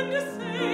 understand.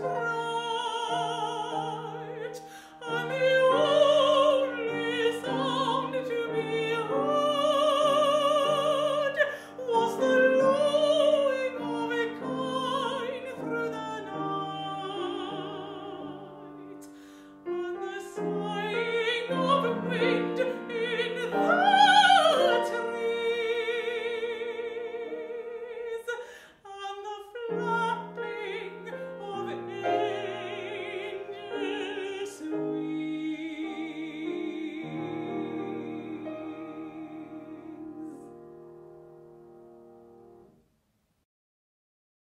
smile.